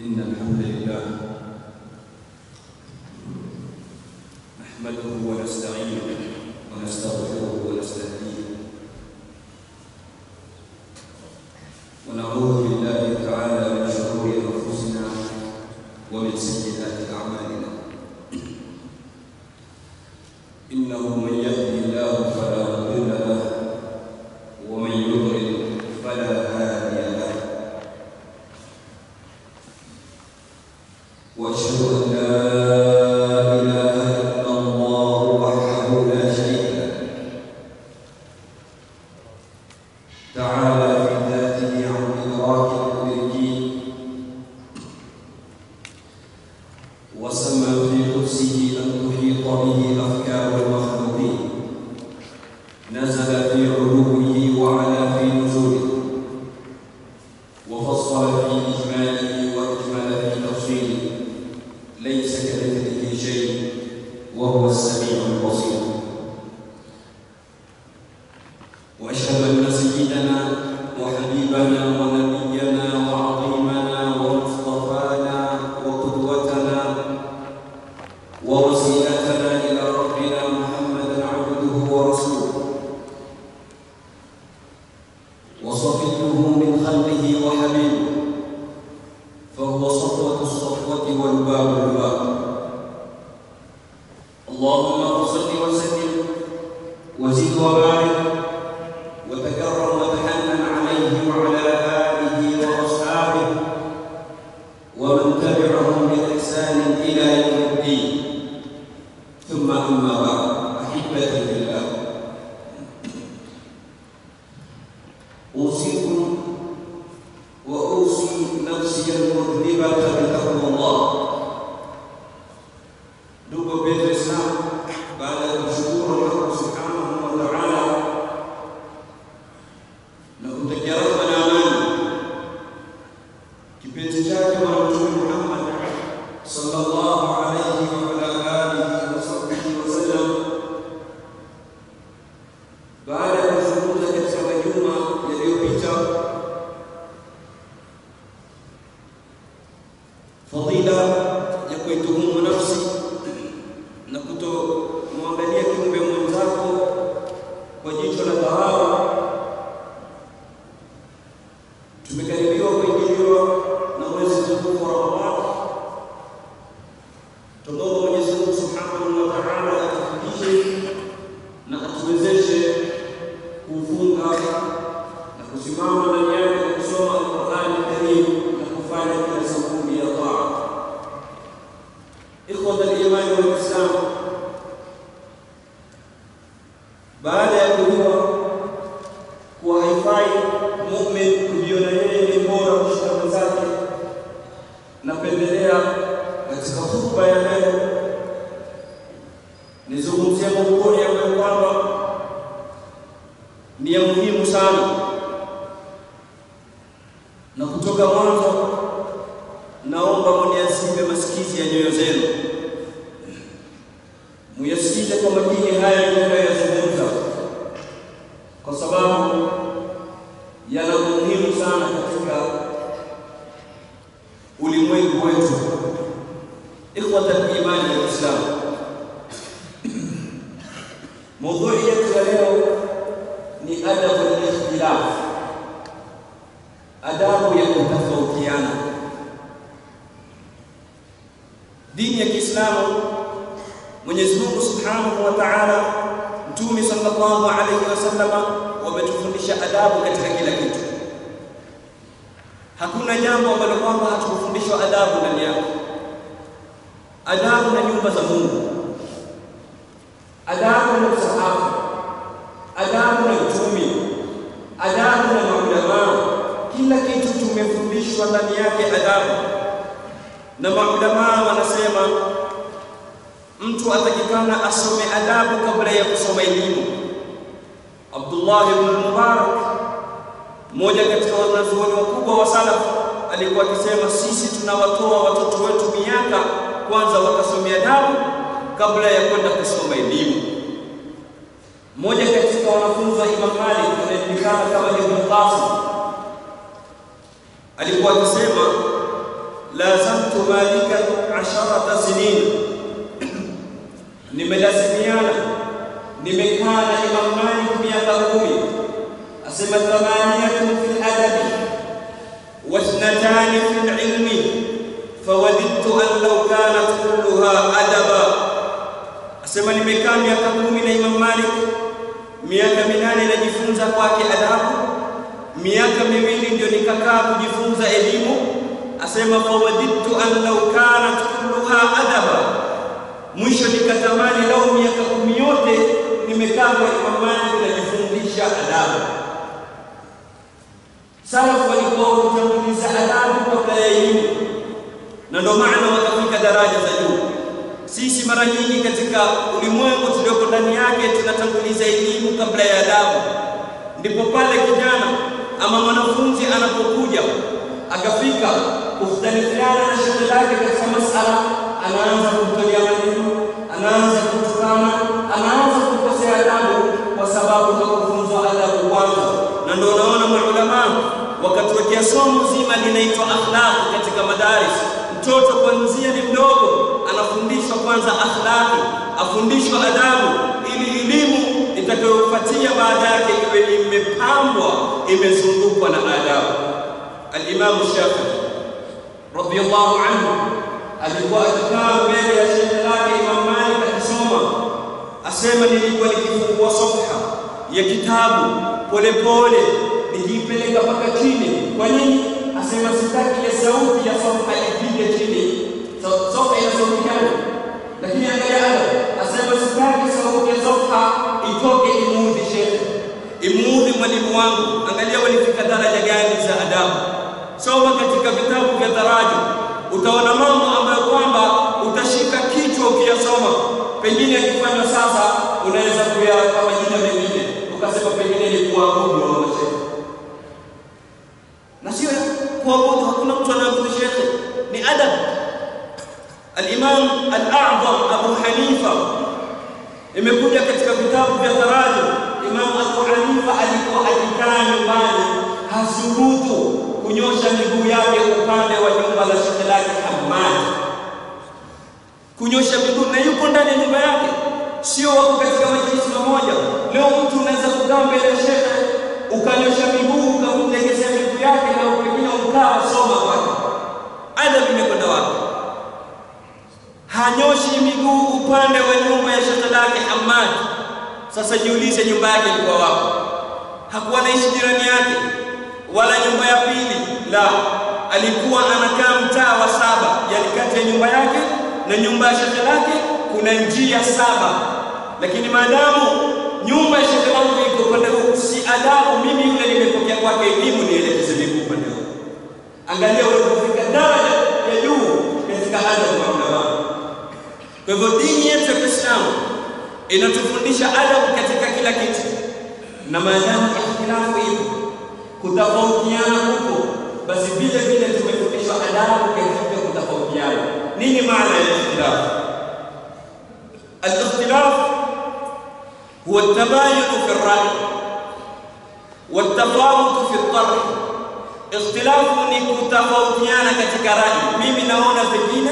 إن الحمد لله نحمده ونستعينه ونستغفره ونستهديه وأشهد أن سيدنا وحبيبنا و New Zealand. Mmoja katika wanazuoni wakubwa wa Salaf alikuwa akisema, sisi tunawatoa watoto wetu miaka kwanza wakasomea dabu kabla ya kwenda kusoma elimu. Mmoja katika wanafunzi wa Imam Malik anayejulikana kama Ibn Qasim alikuwa akisema, lazamtu malika asharata sinin, nimelazimiana nimekaa na Imam Malik miaka kumi Wa ithnatani fil ilmi fawadidtu an law kanat kulluha adaba. Asema nimekaa miaka kumi na Imam Malik, miaka minane najifunza kwake adabu, miaka miwili ndio nikakaa kujifunza elimu. Asema fawadidtu an law kanat kulluha adaba, mwisho nikatamani lau miaka kumi yote nimekaa kwa Imam Malik najifundisha adabu. Salafu walikuwa wakitanguliza adabu kabla ya elimu, na ndio maana wakafika daraja za juu. Sisi mara nyingi katika ulimwengu tulioko ndani yake tunatanguliza elimu kabla ya adabu. Ndipo pale kijana ama mwanafunzi anapokuja akafika kuhtalifiana na shule lake katika masala, anaanza kumtolea maneno, anaanza kutukana, anaanza kukosea adabu, kwa sababu hakufunzwa adabu kwanza. Na ndio unaona maulama wakatuwekea somo zima linaitwa akhlaqi katika madaris. Mtoto kuanzia ni mdogo anafundishwa kwanza akhlaqi, afundishwa adabu, ili elimu itakayofuatia baada yake iwe imepambwa, imezungukwa na adabu. Alimamu Shafii radhiyallahu anhu alikuwa akikaa mbele ya shehe lake Imam Malik akisoma, asema nilikuwa nikifungua safha ya kitabu polepole nikiipeleka mpaka chini. Kwa nini? Asema sitaki ile sauti ya sofa ipige chini. sofa ina sauti gani? Lakini angalia hapo, asema sitaki sauti ya sofa itoke imuudhi shehe, imuudhi mwalimu wangu. Angalia walifika daraja gani za adabu. Soma katika vitabu vya daraja, utaona mambo ambayo kwamba utashika kichwa ukiyasoma. Pengine akifanywa sasa, unaweza kuyaweka majina mengine, ukasema pengine ni kuabudu wa mashehe, na sio kuabudu. Hakuna mtu anaabudu shekhe, ni adabu. Al-Imam Al-A'zam Abu Hanifa, imekuja katika vitabu vya daraja, Imam Abu Hanifa alikuwa akikaa nyumbani, hasubutu kunyosha miguu yake upande wa nyumba la shekhe kunyosha miguu na yuko ndani ya nyumba yake, sio wako katika majlisi mamoja. Leo mtu unaweza kukaa mbele ya shekhe ukanyosha miguu ukamlegezea miguu yake na pengine ukaa soma adabu imekwenda wapi? Hanyoshi miguu upande wa nyumba ya shata lake Hamad. Sasa jiulize, nyumba yake ilikuwa wapi? Hakuwa naishi jirani yake wala nyumba ya pili la, alikuwa anakaa mtaa wa saba, yani kati ya nyumba yake na nyumba ya shata lake kuna njia saba. Lakini maadamu nyumba ya shekhe langu iko upande huu, si adabu mimi yule nimepokea kwake elimu nielekeze miguu upande huu. Angalia ulipofika daraja ya juu katika adabu ya ulama. Kwa hivyo dini yetu ya Kiislamu inatufundisha adabu katika kila kitu, na maadamu ikhtilafu ipo kutofautiana huko, basi vile vile tumefundishwa adabu katika kutofautiana. Nini maana ya ikhtilafu? Al-ikhtilaf huwa at-tabayun fi ar-ra'y wa at-tafawut fi at-tarh. Ikhtilafu ni kutofautiana katika rai. Mimi naona vingine,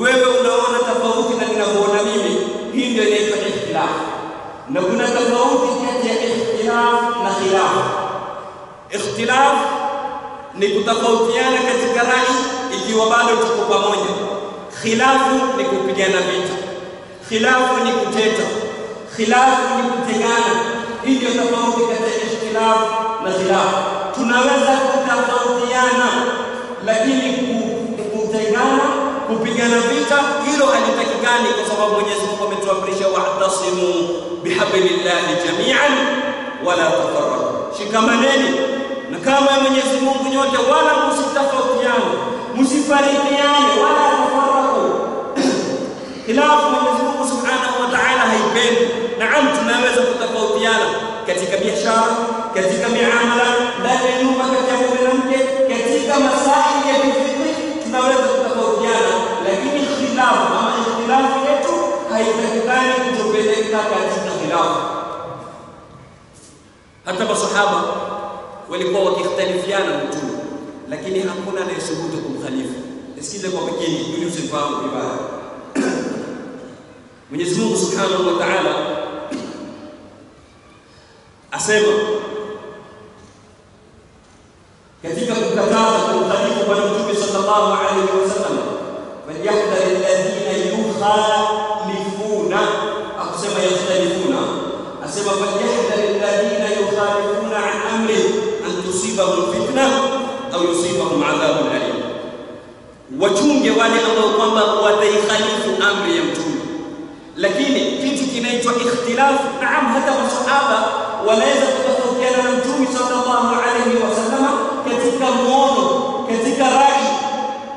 wewe unaona tofauti na ninavyoona mimi. Hii ndio inaitwa ikhtilaf, na kuna tofauti kati ya ikhtilaf na khilaf. Ikhtilaf ni kutofautiana katika rai ikiwa bado tuko pamoja. Khilafu ni kupigana vita, khilafu ni kuteta, khilafu ni kutengana. Hii ndio tofauti kati ya ikhtilaf na khilaf. Tunaweza kutofautiana, lakini kutengana, kupigana vita, hilo halitakikani, kwa sababu Mwenyezi Mungu ametuamrisha wa'tasimu bihablillahi jami'an wala tafarraqu, shikamaneni na kama ya Mwenyezi Mungu nyote, wala msitofautiane, msifarikiane wala tafarraqu. Khilafu Mwenyezi Mungu Subhanahu wa Ta'ala haipendi. Naam, tunaweza kutofautiana katika biashara, katika miamala, ndani ya nyumba, kati mume na mke, katika masaili ya haitakikani kutupeleka katika khilafu. Hata masahaba walikuwa wakikhtalifiana Mtume, lakini hakuna anayesubutu kumkhalifu. nisikize kwa makini ili usifahamu vibaya. Mwenyezi Mungu Subhanahu wa Ta'ala asema katika kukataza kumkhalifu Bwana Mtume sallallahu alaihi wasallam, falyahdhari alladhina yukhalifuna, akusema yakhtalifuna, asema falyahdhari alladhina yukhalifuna an amri an tusibahum fitna au yusibahum adhabun alim, wachunge wale ambao kwamba wataikhalifu amri ya Mtume. Lakini kitu kinaitwa ikhtilafu, naam, hata masahaba wanaweza kutofautiana na Mtume sallallahu alaihi wasallam katika muono, katika rai,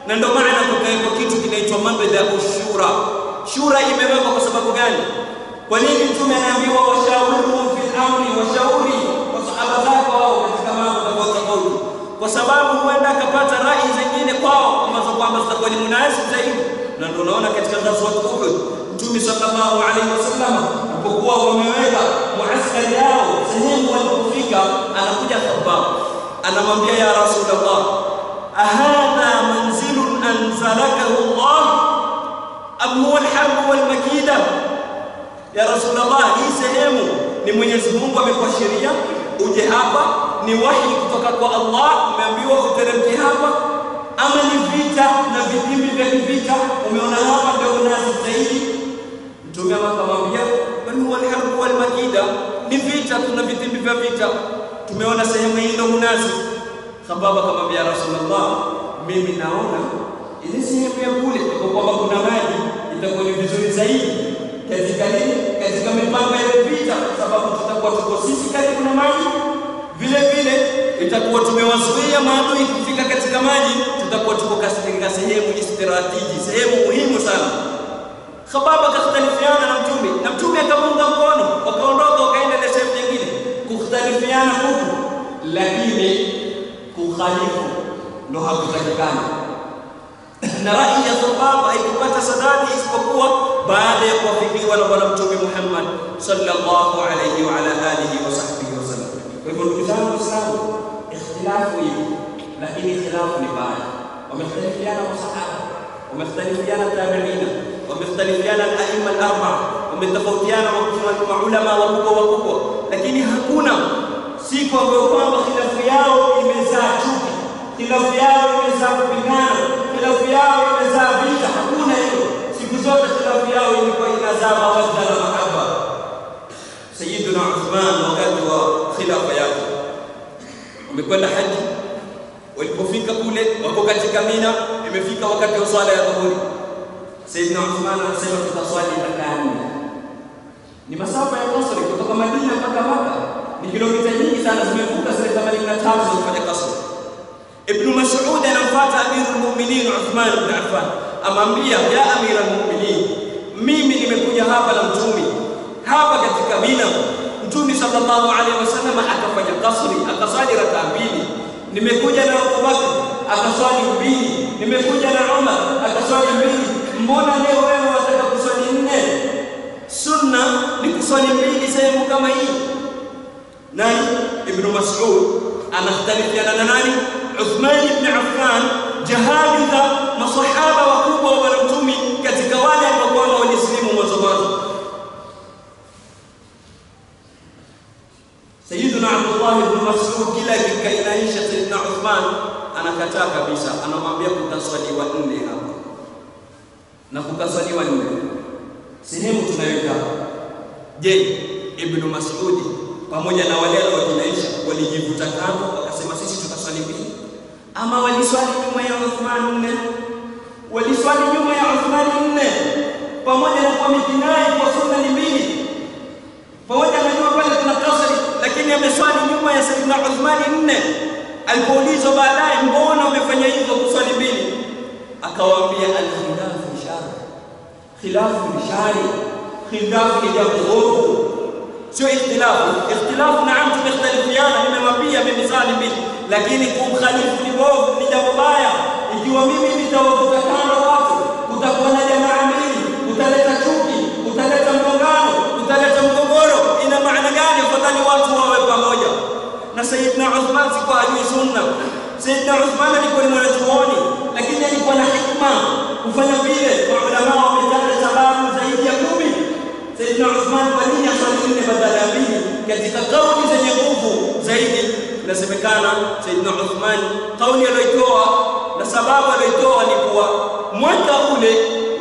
na ndio maana kukawekwa kitu kinaitwa mabda ushura. Shura kwa sababu gani? Kwa nini Mtume anaambiwa washawiruhum fil amri, washauri masahaba zako wao katika mambo tofauti tofauti, kwa sababu huenda akapata rai zingine kwao ambazo kwamba zitakuwa ni munasib zaidi, na ndio unaona katika ghazwat Uhud Mtume sallallahu alaihi wasallam alipokuwa wameweka muaskari yao sehemu walipofika, anakuja Khabbab anamwambia ya Rasulullah, ahadha manzilun anzalakahu Allah am huwa alharb walmakida? Ya Rasulullah, hii sehemu ni Mwenyezi Mungu amekuashiria uje hapa, ni wahi kutoka kwa Allah, umeambiwa uteremke hapa, ama ni vita na vitimbi vya kivita? Umeona hapa ndio unazi zaidi. Mtume akamwambia bal walmakida, ni vita, kuna vitimbi vya vita tumeona sehemu hii ndo munazi. Khababa akamwambia Rasulullah, mimi naona ile sehemu ya kule kwa kwamba kuna maji itakuwa ni vizuri zaidi katika nini, katika mipango ya kupita, kwa sababu tutakuwa tuko sisi karibu na maji, vile vile itakuwa tumewazuia maadui kufika katika maji, tutakuwa tuko katika sehemu istrategi, sehemu muhimu sana. Khababa kakhtalifiana na Mtume na Mtume akamunga mkono, wakaondoka wakaenda na sehemu nyingine kukhtalifiana huku, lakini kukhalifu ndo hakutakikana. Na rai ya Khabab haikupata sadadi isipokuwa baada ya kuwafikiwa na Bwana Mtume Muhammad sallallahu alayhi wa ala alihi wa sahbihi wasallam. Kwa hivyo ndugu zangu Waislamu, ikhtilafu hiyo, lakini ikhtilafu ni baya. Wamekhtalifiana masahaba, wamekhtalifiana tabiina, wamekhtalifiana al-aimma al-arba'a wametofautiana maulama wakubwa wakubwa, lakini hakuna siku ambayo kwamba khilafu yao imezaa chuki, khilafu yao imezaa kupigana, zote khilafu yao ilikuwa inazaa mawadda na mahaba. Sayyiduna Uthman wakati wa khilafa yake wamekwenda haji, walipofika kule wako katika Mina, imefika wakati wa swala ya dhuhuri. Sayyidina Uthman anasema tutaswali rakaa nne ni masafa ya Masri kutoka Madina mpaka Maka ni kilomita nyingi sana, zimevuka zile 85 zilifanya kasri. Ibn Mas'ud anamfuata Amirul Mu'minin Uthman ibn Affan, amwambia ya amira Mu'minin, mimi nimekuja hapa na mtumi hapa katika Mina. Mtumi sallallahu alaihi wasallam akafanya kasri, akasali rakaa mbili. Nimekuja na Abu Bakr akaswali mbili, nimekuja na Umar akaswali mbili. Mbona leo wewe wataka kuswali nne? Sunna ni kuswali mbili sehemu kama hii. Nani? Ibn Mas'ud anakhtalifiana na nani? Uthman ibn Affan, jahaditha, masahaba wakubwa wa Bwana Mtume katika wale ambao walisilimu mwanzo mwanzo. Sayyiduna Abdullah ibn Mas'ud kila kikainaisha Sayyidina Uthman anakataa kabisa, anamwambia kutaswaliwa nne hapa na kukaswaliwa nne sehemu tunayokaa. Je, Ibn Mas'ud pamoja na wale walioishi walijivuta kando wakasema sisi tutaswali mbili, ama waliswali nyuma ya Uthman nne? Waliswali nyuma ya Uthman nne, pamoja na kwa mitinai kwa sunna ni mbili, pamoja na nyuma pale kuna kasri, lakini ameswali nyuma ya Sayyidina Uthman nne. Alipoulizwa baadaye, mbona umefanya hivyo kuswali mbili? Akawaambia alkhilafu shari, khilafu ni shari, khilafu ni jambo ovu, sio ikhtilafu. Ikhtilafu naam, tumekhtalifiana, nimemwambia mimi sali mbili, lakini kumkhalifu ni bovu, ni jambo baya. Ikiwa mimi nitawavuta kando watu, kutakuwa na jamaa mbili, utaleta chuki, utaleta mgongano, utaleta mgogoro. Ina maana gani? Afadhali watu wawe pamoja. Na Sayyidina Uthman sikuwa ajui sunna. Sayyidina Uthman alikuwa ni mwanachuoni, lakini alikuwa na hikma kufanya vile. Maulama wametaja sababu zaidi ya kumi. Sayyidina Uthman kwa nini aswali nne badala ya mbili? Katika kauli zenye nguvu zaidi inasemekana Saidina Uthman kauli aliyoitoa na sababu aliyoitoa ni kuwa mwaka ule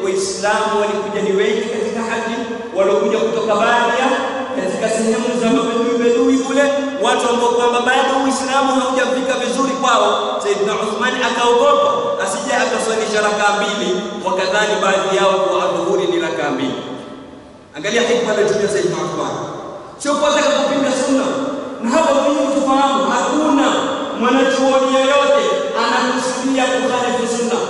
Waislamu walikuja ni wengi katika haji, waliokuja kutoka Badia katika sehemu za mabedui bedui kule, watu ambao kwamba bado Uislamu haujafika vizuri kwao. Saidina Uthman akaogopa asije akaswalisha rakaa mbili, wakadhani baadhi yao kuwa adhuhuri ni rakaa mbili. Angalia hikma aliyotumia Saidina Uthman, sio kwanza kupinga sunna. Na hapa muhimu tufahamu, hakuna mwanachuoni yoyote anakusudia kukhalifu sunna.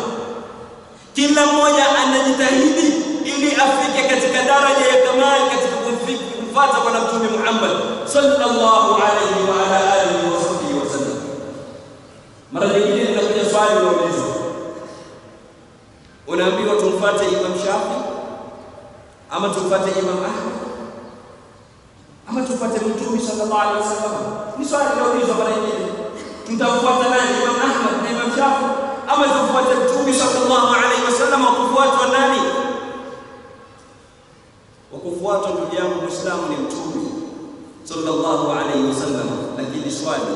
Kila mmoja anajitahidi ili afike katika daraja ya kamali katika kumfuata Bwana Mtume Muhammad sallallahu alaihi wa ala alihi wa sahbihi wasallam. Mara nyingine linakuja swali unaulizwa, unaambiwa tumfuate Imam Shafi ama tumfuate Imam Ahmad ama tupate Mtume sallallahu alaihi wasallam? Ni swali linaulizwa mara nyingine, tutamfuata nani, Imam Ahmad na Imam Shafi ama tufuate Mtume sallallahu alaihi wasallam? Wakufuatwa nani? Wakufuatwa ndugu yangu Muislamu ni Mtume sallallahu alaihi wasallam, lakini swali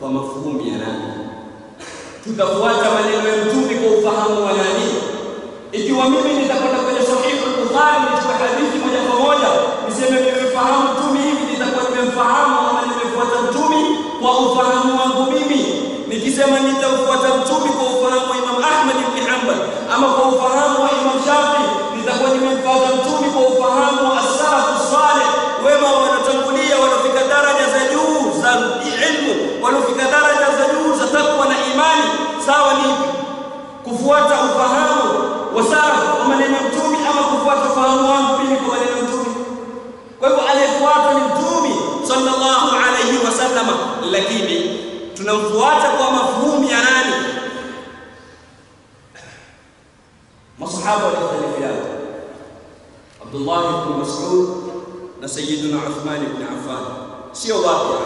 kwa mafuhumu ya nani? Tutafuata maneno ya Mtume kwa ufahamu wa nani? Ikiwa mimi nitakwenda Nikisema nitaufuata Mtume kwa ufahamu wa Imam Ahmad ibn Hanbal ama kwa ufahamu wa Imam Shafi, nitakuwa nimemfuata Mtume kwa ufahamu wa as-salafu wema wanatangulia, waliofika daraja za juu za ilmu, waliofika daraja za juu za takwa na imani. Sawa, ni kufuata ufahamu wa salafu wa maneno ya Mtume ama kufuata ufahamu wangu mimi kwa maneno ya Mtume? Kwa hivyo aliyefuata ni Mtume sallallahu alayhi wasallam, lakini tunamfuata kwa mafuhumu ya nani? Masahaba walikhalifiana Abdullah ibn Mas'ud na Sayyiduna Uthman ibn Affan, sio waqi.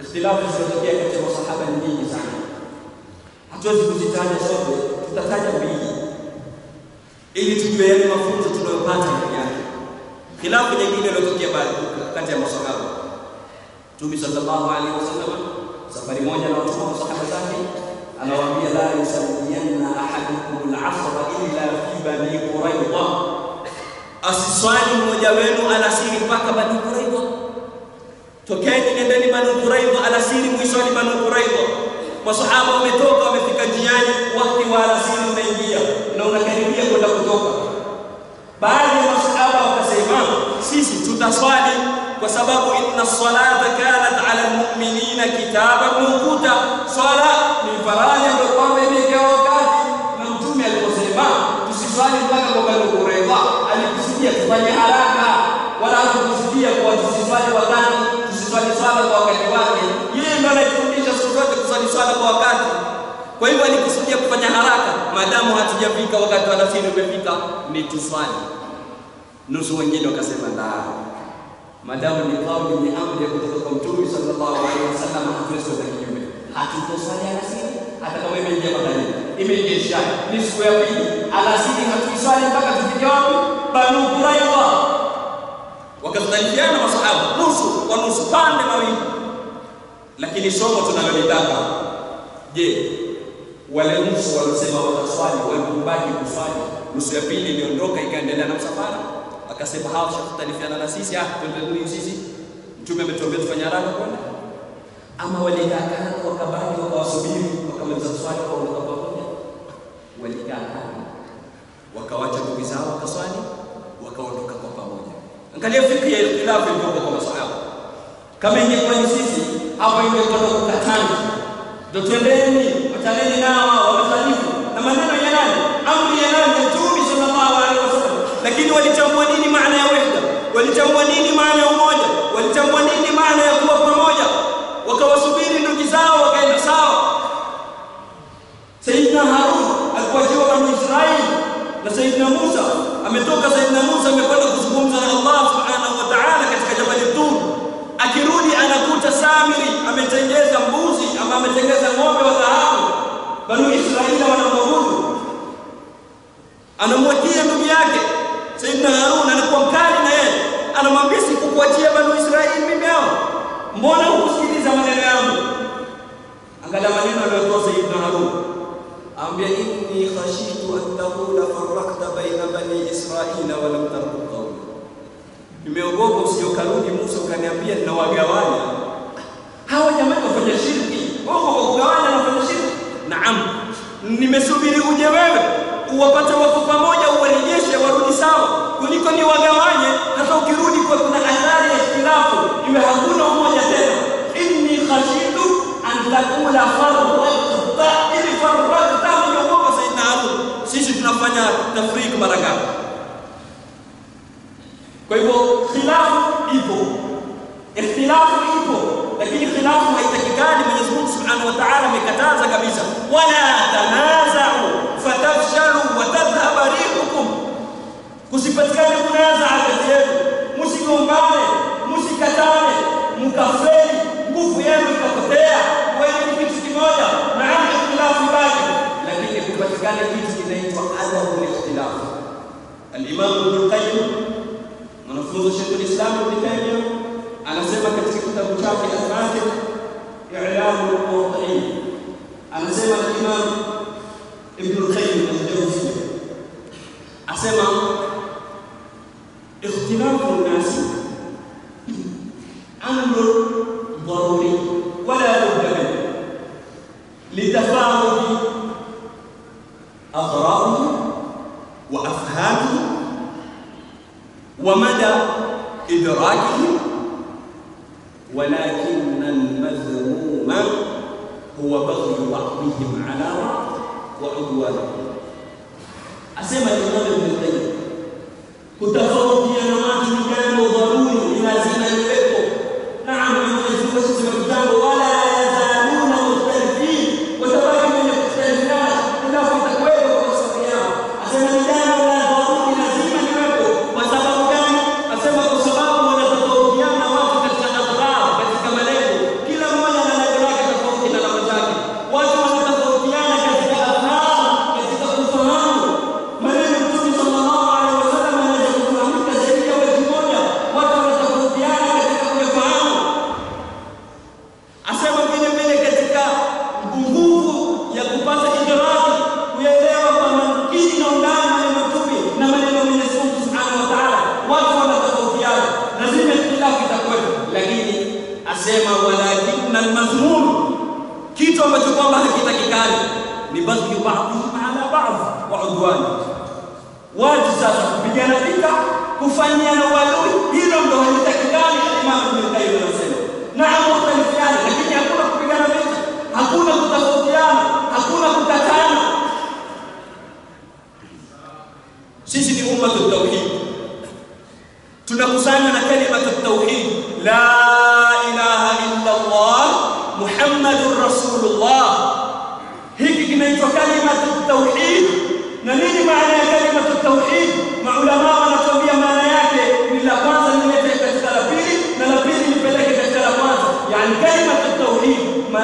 Ikhtilafu zinatokea kati ya masahaba ni nyingi sana, hatuwezi kuzitaja sote, tutataja mbili ili tujue yale mafunzo tunayopata ndani yake. Khilafu nyingine iliyotokea kati ya masahaba, Mtume sallallahu alaihi wasallam safari moja na watuma masahaba zake, anawaambia la yusallianna ahadukum al-asra illa fi bani Quraidha, asiswali mmoja wenu alasiri mpaka bani Quraidha. Tokeni nendeni bani Quraidha alasiri, mwiswali bani Quraidha. Masahaba wametoka wamefika njiani, wakati wa alasiri unaingia na unakaribia kwenda kutoka. Baadhi ya masahaba wakasema, sisi tutaswali kwa sababu inna salata kanat ala almu'minina kitaban mawquta, sala ni faraja ndio kwamba imewekewa wakati. Na Mtume aliposema tusiswali mpaka kwa Bani Quraidha, alikusudia tufanye haraka, wala hakukusudia kwa tusiswali wakati, tusiswali swala kwa wakati wake. Yeye ndiye anatufundisha siku zote kuswali swala kwa wakati. Kwa hivyo alikusudia kufanya haraka, maadamu hatujafika wakati wa alasiri umefika, ni tuswali. Nusu wengine wakasema ndaa Madamu ni kauli ni amri ya kutoka kwa Mtume sallallahu alaihi wasallam, hatuwezi kwenda kinyume. Hatutoswali alasiri hata kama imeingia magharibi, imeingia ni siku ya pili, alasiri hatuiswali mpaka tufike wapi? Banu Quraidha. Wakakhtalifiana masahaba nusu kwa nusu, pande mawili. Lakini somo tunalolitaka, je, wale nusu waliosema wataswali walikubali kuswali, nusu ya pili iliondoka ikaendelea na msafara akasema hawa shakhtalifiana na sisi, ah, twendeni sisi. Mtume ametuambia tufanye haraka kwenda, ama walikaa kando wakabaki wakawasubiri wakamaliza swali wakaondoka pamoja? Walikaa kando wakawacha ndugu zao wakaswali wakaondoka kwa pamoja. Angalia fikri ya ikhtilafu ilivyokuwa kwa masahaba. Kama ingekuwa ni sisi hapo, ingekuwa ndo kukatana, ndio twendeni, wachaneni nao wamefanyifu na maneno ya nani? Amri ya nani? Lakini walitambua nini maana ya wahda? Walitambua nini maana ya umoja? Walitambua nini maana ya kuwa pamoja? Wakawasubiri ndugu zao, wakaenda sawa. Saidina Harun alikuwa jiwa Israeli na Saidina Musa ametoka. Saidina Musa amekwenda kuzungumza na Allah subhanahu wa ta'ala katika Jabal Tur. Akirudi anakuta Samiri ametengeza mbuzi ama ametengeza ng'ombe wa dhahabu. banu Israeli wanamwabudu Saidina Harun alikuwa mkali na yeye, anamwambia sikukuachia Banu Israeli mimi hao, mbona hukusikiliza maneno yangu? Angalia maneno aliyotoa Saidina Harun, anambia inni khashitu an taqula farraqta baina bani israila wa lam tarqub qawli, nimeogopa usiyokarudi Musa ukaniambia ninawagawanya. Hawa jamani, wafanya shirki. Wako kwa kugawanya na wafanya shirki. Naam, nimesubiri uje wewe uwapate wako pamoja, uwarejeshe warudi sawa, kuliko ni wagawanye. Hata ukirudi kwa kuna athari ya ikhtilafu, iwe hakuna umoja tena. inni khashitu an takula farraqta, ili farraqta mliogopa Saidina Harun. Sisi tunafanya tafriki mara ngapi? Kwa hivyo khilafu ipo, ikhtilafu ipo, lakini khilafu haitakikani. Mwenyezi Mungu Subhanahu wa Ta'ala amekataza kabisa, wala tanaza'u kusipatikane munazaa kati yenu, msigombane, msikatane, mkafeli, nguvu yenu ikapotea, wewe ni kitu kimoja. Naam, ikhtilafu baki, lakini kupatikane kitu kinaitwa adabu ikhtilaf. Al-Imam Ibn Qayyim mwanafunzi wa Sheikh al-Islam Ibn Taymiyyah anasema katika kitabu chake Al-Mantiq I'lamu al-Muwaqqi'in, anasema al-Imam Ibn al-Qayyim al-Jawziyya اختلاف الناس أمر ضروري ولا بد منه لتفاهم اغراضهم وافهامهم ومدى ادراكهم ولكن المذموم هو بغي بعضهم على بعض وعدوانهم. أسمع الإمام ابن القيم كتفاوت watu ni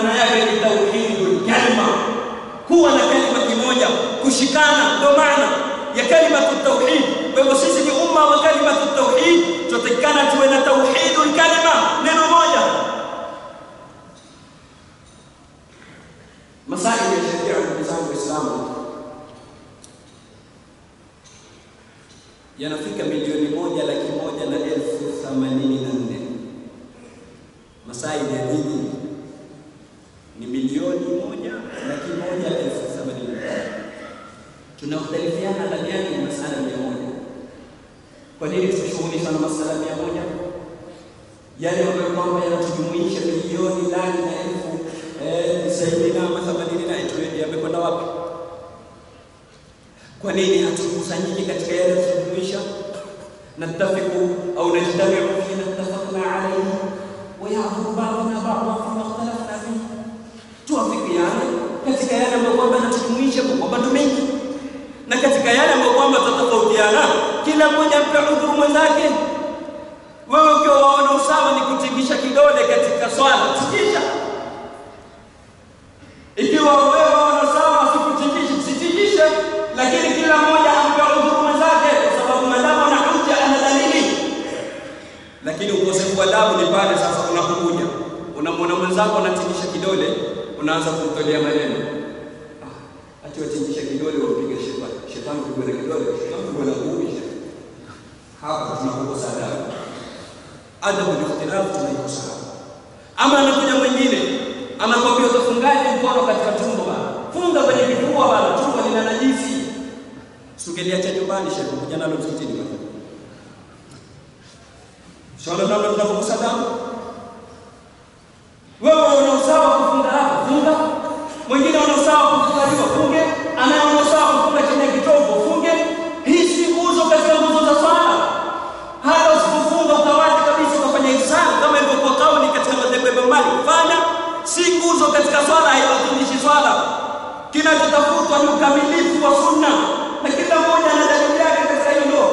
maana yake ni tauhidul kalima, kuwa na kalima kimoja, kushikana, ndo maana ya kalimatu tauhid. Kwa hivyo sisi ni umma wa kalimatu tauhid, tunatakikana tuwe na tauhidul kalima, neno moja. Masaili ya sheria, ndugu zangu Waislamu, yanafika milioni moja laki moja na elfu themanini kutingisha kidole katika swala. Tingisha ikiwa wewe una sawa sikutingishe sitikishe lakini kila mmoja ampe udhuru mwenzake kwa sababu maadamu ana hujja ana dalili lakini ukosefu wa adabu ni pale sasa unapokuja. Unamwona mwenzako anatikisha kidole unaanza kumtolea maneno. Ah, Akiwatingisha kidole wampiga shetani. Kidole kidole kidole hapa tunakosa adabu adabu ikhtilafu, tunaikosa hapa. Ama anakuja mwingine anakwambia utafungaje mkono katika tumbo bana, funga kwenye kifua bana, tumbo lina najisi. Sugelia cha nyumbani, shehe, kuja nalo msikitini bana. ndio ndio tunavyokosa adabu. Nguzo katika swala, haibatilishi swala. Kinachotafutwa ni ukamilifu wa sunna, na kila mmoja ana dalili yake katika hilo.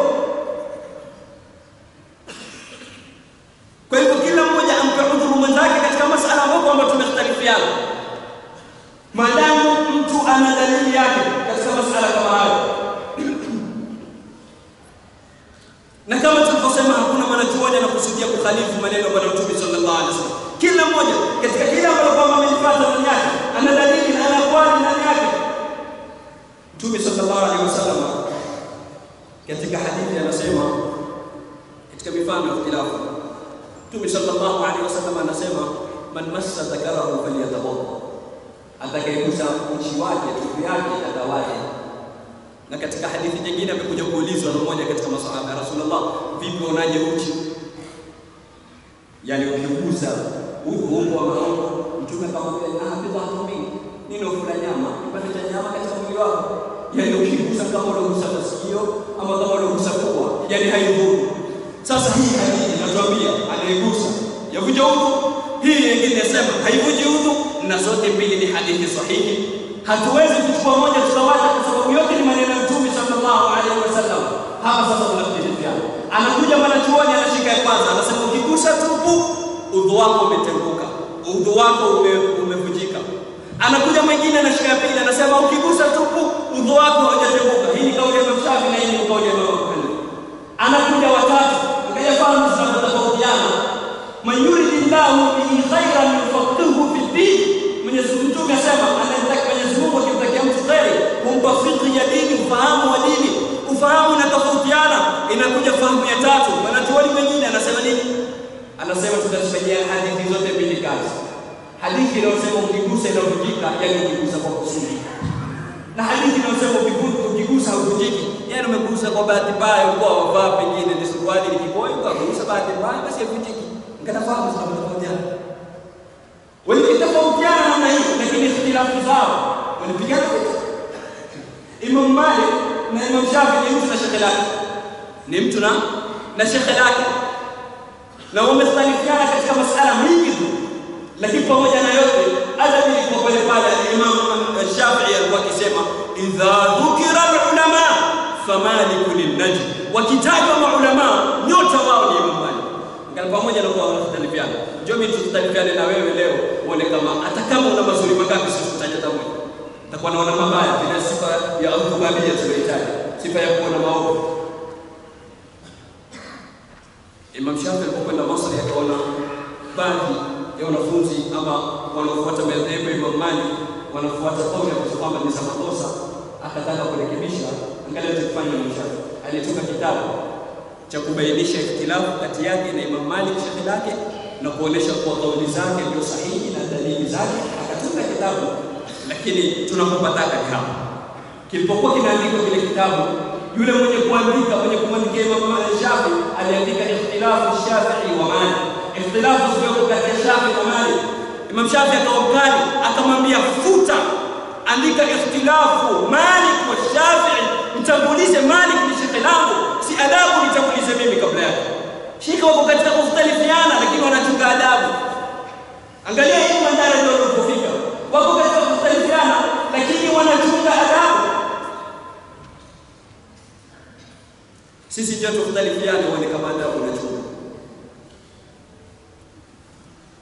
Kwa hivyo kila mmoja ampe udhuru mwenzake katika masala ambayo kwamba tumekhtalifiana, maadamu mtu ana dalili yake katika masala kama hayo. Na kama tulivyosema, hakuna mwanachuoni anakusudia kukhalifu maneno ya Bwana Mtume sallallahu alaihi wasallam. Kila mmoja katika kile ambalo kwamba amelipata ndani yake ana dalili na ana kwani ndani yake. Mtume sallallahu alaihi wasallam katika hadithi anasema, katika mifano ya ikhtilafu Mtume sallallahu alaihi wasallam anasema man massa dhakarahu falyatawadda, atakayegusa uchi wake tupu yake atawaje. Na katika hadithi nyingine amekuja kuulizwa na mmoja katika masahaba, ya Rasulullah, vipi unaje uchi? Yani ukigusa uungo wa maungo. Mtume akamwambia nahafidhahu minni, nini ufula nyama, kipande cha nyama katika mwili wako. Yani ukigusa kama unagusa masikio ama kama unagusa pua, yani haidhuru. Sasa hii hadithi inatuambia anayegusa yavunja udhu, hii nyingine inasema haivunji udhu, na zote mbili ni hadithi sahihi. Hatuwezi kuchukua moja tukawacha, kwa sababu yote ni maneno ya Mtume sallallahu alaihi wasallam. Hapa sasa tunakhtalifiana. Anakuja mwanachuoni anashika ya kwanza, anasema ukigusa tupu udhu wako umetenguka, udhu wako ume, umevunjika. Anakuja mwingine anashika ya pili, anasema ukigusa tupu udhu wako haujatenguka. Hii ni kauli ya Shafi na hii ni kauli ya Imam Anakuja watatu, angalia fahamu zinavyotofautiana. Man yuridillahu bihi khairan yufaqihu fi din, Mwenyezi Mtume asema, anamtaka kitu akimtakia mtu kheri kumpa fikri ya dini, ufahamu wa dini. Ufahamu unatofautiana, inakuja fahamu ya tatu. Mwanachuoni mwingine anasema nini? Anasema tutazifanyia hadithi zote mbili kazi. Hadithi inayosema ukigusa inavunjika, yani ukigusa kwa kusudi na hadithi inayosema ukigusa hauvunjiki, yani umegusa kwa bahati mbaya, ulikuwa wavaa pengine ni suruali ni kiboi, ukagusa bahati mbaya, basi haivunjiki. Mkanafahamu wengine tofautiana namna hii, lakini ikhtilafu zao walipigana vita. Imam Malik na Imam Shafi ni mtu na shekhe lake, ni mtu na na shekhe lake, na wamestalifiana katika masala mingi tu, lakini pamoja na yote adabu ilikuwa pale pale. Imam Shafi alikuwa akisema idha dhukira ulama famaliku linnajm, wakitajwa maulama nyota wao ni Imam Malik. Ngani pamoja na kuwa wanastalifiana, njoo mimi tutalifiane na wewe leo, uone kama hata kama una mazuri mangapi, sisi tutaja hata moja, takuwa naona mabaya, ile sifa ya udhubabia tunahitaji sifa ya kuona maovu. Imam Shafi alipokwenda Masri akaona baadhi ya wanafunzi ama wanaofuata madhehebu ya Imam Malik wanafuata kauli ya kwamba ni za makosa, akataka kurekebisha. Angalia alichofanya Imam Shafi, alitunga kitabu cha kubainisha ikhtilafu kati yake na Imam Malik shekhi lake na kuonesha kuwa kauli zake ndio sahihi na dalili zake, akatunga kitabu. Lakini tunakopataka ni hapa, kilipokuwa kinaandikwa kile kitabu, yule mwenye kuandika mwenye kumwandikia Imam Shafi aliandika ikhtilafu Shafi'i wa Malik ikhtilafu zilizo kati ya Shafi na Malik. Imam Shafi akaokali, akamwambia futa, andika ikhtilafu Malik wa Shafi'i, mtangulize Malik ni shekhe langu, si adabu nitangulize mimi kabla yake. Shekhe wako katika kukhtalifiana, lakini wanachunga adabu. Angalia hii mandhari ndio walipofika, wako Sisi je, tukhtalifiane uone kama adabu unachunga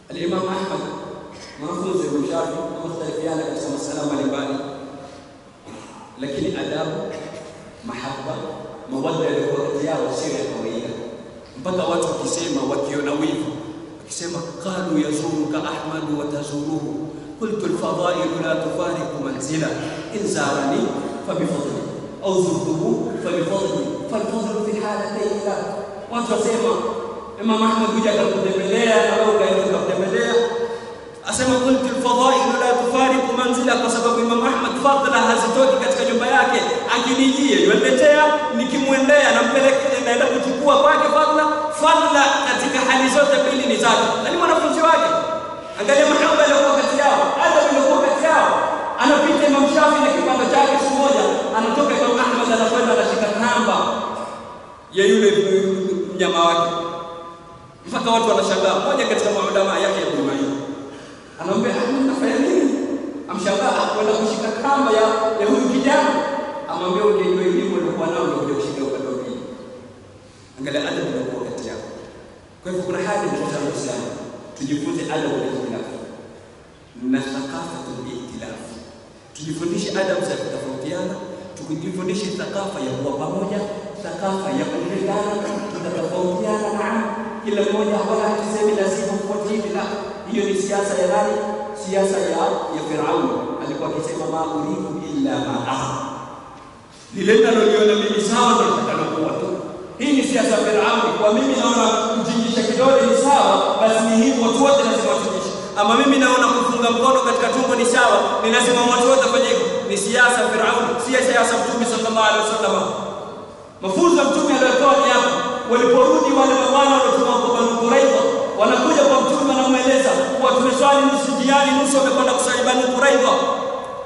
Al-Imam Ahmad mwanafunzi wa Shafi wamekhtalifiana katika masala mbalimbali, lakini adabu, mahaba, mawadda yaliyokuwa kati yao sio ya kawaida. mpaka watu wakisema wakiona wivu wakisema qalu yazuruka ahmadu wa tazuruhu. Qultu alfadailu la tufariqu manzila. In zarani fabifadli au zurtuhu fabifadli فتنظر في حالتيك وانت سيما اما ما أحمد وجهك تتبليها أو قيدك تتبليها اسيما قلت الفضائل لا تفارق منزلك بسبب إمام أحمد. فضل هزتوك كتك جبياك اكيني نيجي يولتيا نكي مويندايا نمبلك نايدا كتكوا باك فضل. فضل كتك حالي زوتا بيلي نزاك لاني ما نفسي باك اقال يا محمد لو كتياه هذا من لو كتياه أنا بيت إمام شافي لكي بانجاك سموجا أنا توقع كم أحمد. لك ya yule mnyama wake. Mpaka watu wanashangaa. Mmoja katika maulama yake ya Ma'in anamwambia Ahmad nafanya nini? Amshangaa kwenda kushika kamba ya, ya huyu kijana. Amwambia ungejua elimu uliokuwa nao ndio kushika upande pili angalia adabu iliyokuwa kati yao. Kwa hivyo kuna haja ya zangu Waislamu tujifunze adabu ya ikhtilafu na thaqafatu al-ihtilaf. Tujifundishe adabu za kutofautiana. Tukijifundishe thakafa ya kuwa pamoja thakafa ya kulingana tutatofautiana na kila mmoja wala tuseme lazima kufuata hivi la hiyo ni siasa ya nani? Siasa ya ya Firauni. Alikuwa akisema ma uridu illa ma ara lile naloliona mimi sawa na nataka tu. Hii ni siasa ya Firauni. Kwa mimi naona kutingisha kidole ni sawa basi ni hivyo watu wote lazima watingishe ama mimi naona kufunga mkono katika tumbo ni sawa ni lazima watu wote wafanye hivyo. Ni siasa ya Firauni si siasa ya Mtume sallallahu alaihi wasallam mafunzo Mtume aliyotoa ni hapa waliporudi wale mabwana waliotoka kwa Banu Quraiza, wanakuja kwa Mtume wanamweleza kuwa tumeswali nusu jiani nusu wamekwenda kuswali Banu Quraiza.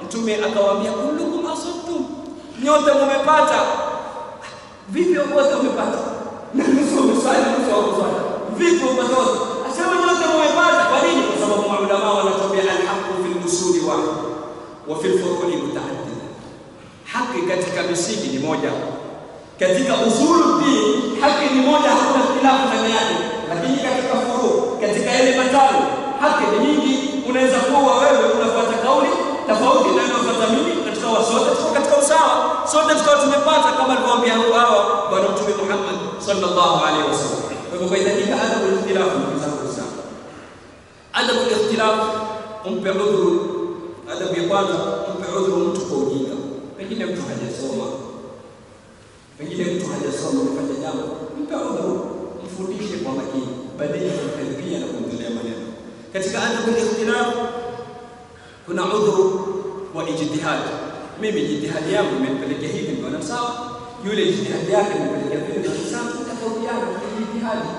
Mtume akawaambia kullukum asabtum nyote mumepata vipi wote wamepata na nusu wameswali nusu hawakuswali vipi wote asema nyote mumepata kwa nini? Kwa sababu maulama wanatuambia alhaqu fil usuli wa wa fil furu'i mutaaddida. Haki katika misingi ni moja katika usulu din haki ni moja hakuna khilafu ndani yake. Lakini katika furu katika yale matawi haki ni nyingi. Unaweza kuwa wewe unafuata kauli tofauti na unafuata mimi katika wasote tuko katika usawa. Sote tukawa tumepata kama alivyoambia hawa bwana mtume Muhammad sallallahu alaihi wasallam. Kwa hivyo inahitajika adabu al-ikhtilaf ndugu zangu sana adabu al-ikhtilaf umpe udhuru. Adabu ya kwanza umpe udhuru mtu kwa ujinga. Pengine mtu hajasoma pengine mtu hajasoma amefanya jambo mpe udhu, mfundishe kwa makini. Badala ya na kumtolea maneno. Katika adabu al-ikhtilaf kuna udhuru wa ijtihad mimi jitihadi yangu imenipelekea hivi ndio sawa. Yule jitihadi yake imepelekea vile ndio sawa tofautiana ni jitihadi.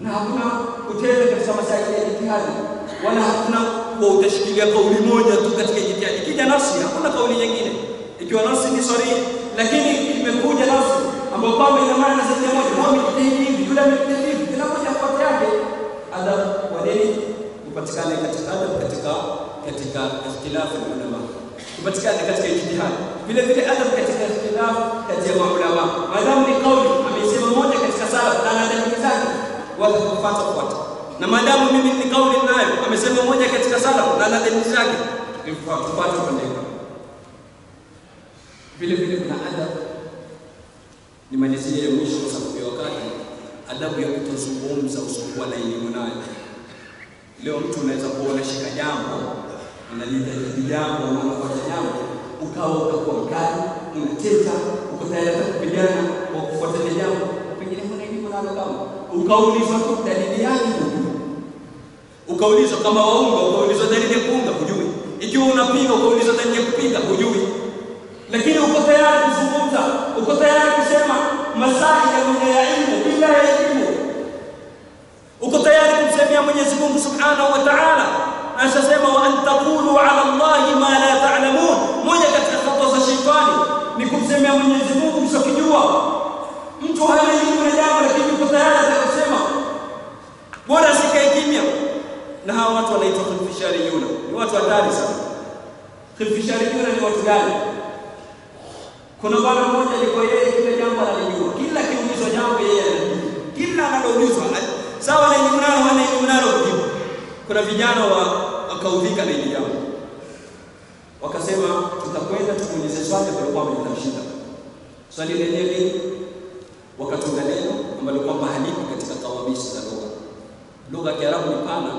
Na hakuna kutenda katika masaili ya jitihadi. Wala hakuna kuwa utashikilia kauli moja tu katika jitihadi. Kija nafsi hakuna kauli nyingine ikiwa nafsi ni sahihi lakini imekuja nafsi ambayo kwamba ina maana zaidi ya moja. Wao wamejitahidi hivi yule mtendi hivi kila mmoja kwa yake. Adabu kwa nini? Upatikane katika adabu, katika katika ikhtilafu ya ulama. Upatikane katika ijtihad. Vile vile adabu katika ikhtilafu kati ya maulama maadamu ni kauli amesema moja katika salaf na ana zake. Wala kufuata kufuata. Na maadamu mimi ni kauli nayo amesema moja katika salaf na ana zake. Zake tufuate kwa pande vile vile kuna adabu, nimalizie ya mwisho sababu ya wakati. Adabu ya kutozungumza usiokuwa na elimu nayo leo mtu unaweza kuona shika jambo unalitajiri jambo unafanya jambo ukawa utakuwa mkali unateta uko tayari kupigana kwa kufuatilia jambo. Pengine huna elimu nalo kama. Ukaulizwa tu dalili yake. Ukaulizwa kama waunga ukaulizwa dalili ya kuunga hujui. Ikiwa unapinga ukaulizwa dalili ya kupinga hujui lakini uko tayari kuzungumza uko tayari kusema masahi ya mwenye ya ilmu bila ya ilmu, uko tayari kumsemea Mwenyezi Mungu Subhanahu wa Ta'ala anasema wa an ala Allahi ma la ta'lamun. Moja katika khata za shetani ni kumsemea Mwenyezi Mungu msokijua mtu hana elimu na jambo lakini uko tayari atakasema bora sikae kimya. Na hawa watu wanaitwa khilfishariyuna. Ni watu hatari sana. Khilfishariyuna ni watu gani kuna bwana mmoja alikuwa yeye kila jambo analijua. Kila kiulizwa jambo yeye analijua, kila analoulizwa sawa na elimu nalo hana elimu nalo kujibu. Kuna vijana wa wakaudhika na elimu jambo. Wakasema tutakwenda tumuulize swali kwa kwamba litamshinda. Swali lenyewe wakatunga neno ambalo kwamba halipo katika kawabishi za Lugha. Lugha ya Kiarabu ni pana.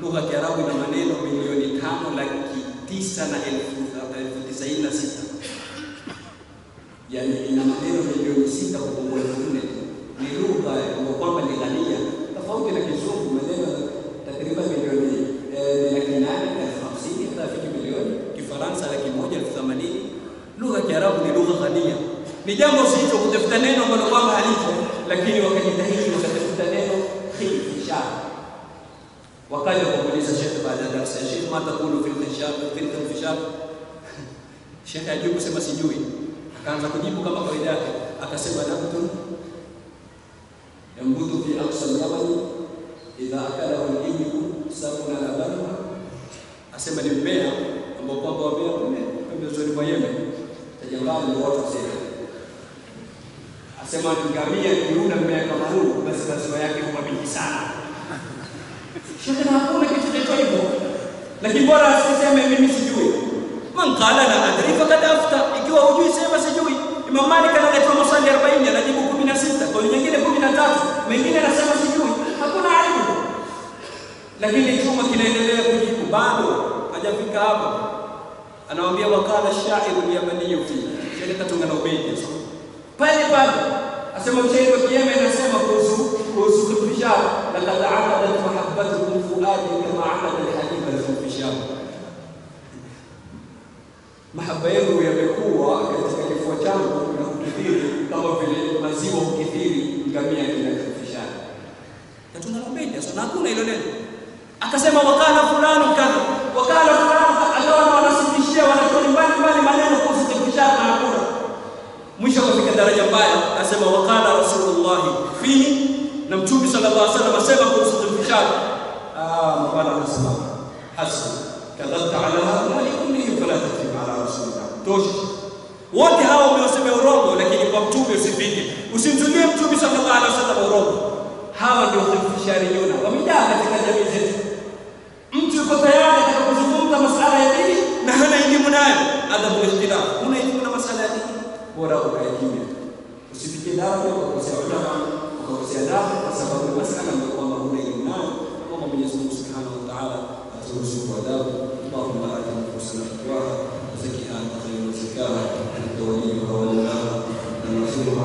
Lugha ya Kiarabu ina maneno milioni tano laki tisa na elfu tisaini na sita yaani ina maneno milioni sita kwa elfu nne ni lugha ambayo kwamba ni ghania, tofauti na Kizungu maneno takriban milioni eh, laki nane na elfu hamsini hata afiki milioni. Kifaransa laki moja elfu themanini. Lugha ya Kiarabu ni lugha ghania, ni jambo zito kutafuta neno ambalo kwamba halipo, lakini wakajitahidi wakatafuta neno khilfishar. Wakaja kumuuliza Sheikh baada ya darasa, Sheikh, ma taqulu fil khilfishar fil khilfishar? Sheikh ajui kusema sijui, akaanza kujibu kama kawaida yake, akasema nabtun yambutu fi aqsa al-yamani idha akalahu al-ibilu sabuna labanuha, asema ni mmea ambao kwamba wamea pembezoni mwa Yemen, tajambali ndio watu wasema asema ngamia kiuna mmea kama huu, basi maziwa yake huwa mingi sana. Shekhe, na hakuna kitu kinaitwa hivyo, lakini bora asiseme mimi sijui. Man qala la adri faqad afta, ikiwa hujui sema sijui. Imam Malik analetwa maswali 40 anajibu 16, kwa nyingine 13, mengine anasema sijui. Hakuna aibu, lakini chuma kinaendelea kujibu, bado hajafika hapo. Anawaambia wakala shairu lyamaniyu fi. Shekhe, katunga na ubedi. Pale pale asema mshairi wa Yemen anasema kuhusu kuhusu khilfishar, laqad aqadat mahabbatukum fuadi kama aqada alhadid alkhilfishar, mahaba yenu yamekuwa changu na kukithiri kama vile maziwa kukithiri ngamia kina Na tunalopenda lobedi sasa, hakuna hilo neno. Akasema wakala fulani kadha, wakala fulani, akawa wanasifishia wanachoni mbali mbali maneno kuhusu khilfishar na hakuna mwisho akafika daraja mbaya, akasema wakala rasulullah fihi, na mtume sallallahu alaihi wasallam asema kuhusu khilfishar. Ah, mabana anasema hasbi kadhabta ala wa kullihim fala takzib ala rasulillah. Tosha, wote hawa umewasema urongo, lakini kwa mtume usipige, usimtumie mtume sallallahu urongo. Hawa ndio khilfishariyuna, wamejaa katika jamii zetu. Mtu yuko tayari katika kuzungumza masala ya dini na hana elimu nayo, adhabu ikhtilaf, una elimu na masala ya dini bora ukae kimya, usifike dafu ukakosea ulama ukakosea dafu kwa sababu masala ambayo kwamba huna elimu nayo. Naomba Mwenyezi Mungu Subhanahu wa Ta'ala aturuhusu adabu. Allahumma ati nufusana taqwaha wa zakkiha anta khayru man zakkaha anta waliyuha wa mawlaha wa nasiruha